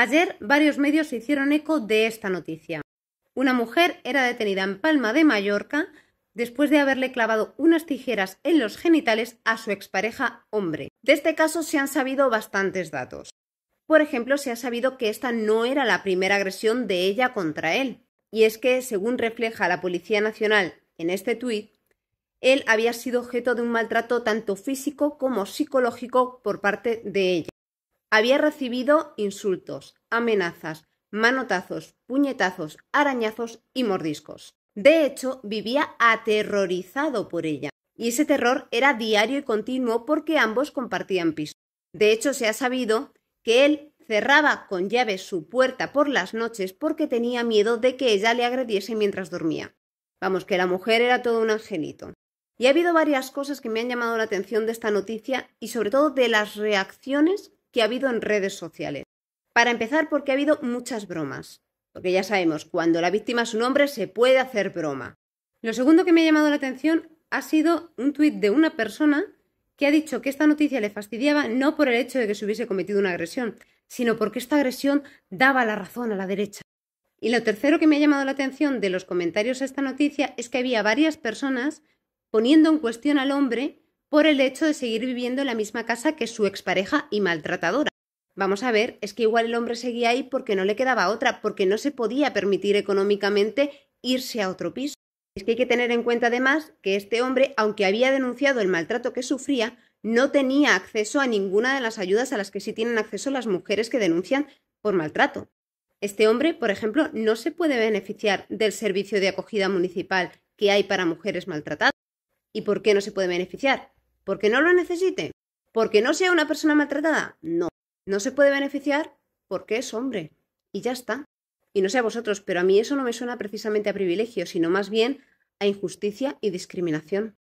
Ayer varios medios se hicieron eco de esta noticia. Una mujer era detenida en Palma de Mallorca después de haberle clavado unas tijeras en los genitales a su expareja hombre. De este caso se han sabido bastantes datos. Por ejemplo, se ha sabido que esta no era la primera agresión de ella contra él. Y es que, según refleja la Policía Nacional en este tuit, él había sido objeto de un maltrato tanto físico como psicológico por parte de ella. Había recibido insultos, amenazas, manotazos, puñetazos, arañazos y mordiscos. De hecho, vivía aterrorizado por ella, y ese terror era diario y continuo porque ambos compartían piso. De hecho, se ha sabido que él cerraba con llave su puerta por las noches porque tenía miedo de que ella le agrediese mientras dormía. Vamos, que la mujer era todo un angelito. Y ha habido varias cosas que me han llamado la atención de esta noticia y sobre todo de las reacciones que ha habido en redes sociales. Para empezar, porque ha habido muchas bromas. Porque ya sabemos, cuando la víctima es un hombre se puede hacer broma. Lo segundo que me ha llamado la atención ha sido un tuit de una persona que ha dicho que esta noticia le fastidiaba no por el hecho de que se hubiese cometido una agresión, sino porque esta agresión daba la razón a la derecha. Y lo tercero que me ha llamado la atención de los comentarios a esta noticia es que había varias personas poniendo en cuestión al hombre por el hecho de seguir viviendo en la misma casa que su expareja y maltratadora. Vamos a ver, es que igual el hombre seguía ahí porque no le quedaba otra, porque no se podía permitir económicamente irse a otro piso. Es que hay que tener en cuenta además que este hombre, aunque había denunciado el maltrato que sufría, no tenía acceso a ninguna de las ayudas a las que sí tienen acceso las mujeres que denuncian por maltrato. Este hombre, por ejemplo, no se puede beneficiar del servicio de acogida municipal que hay para mujeres maltratadas. ¿Y por qué no se puede beneficiar? ¿Porque no lo necesite? ¿Porque no sea una persona maltratada? No. No se puede beneficiar porque es hombre. Y ya está. Y no sé a vosotros, pero a mí eso no me suena precisamente a privilegio, sino más bien a injusticia y discriminación.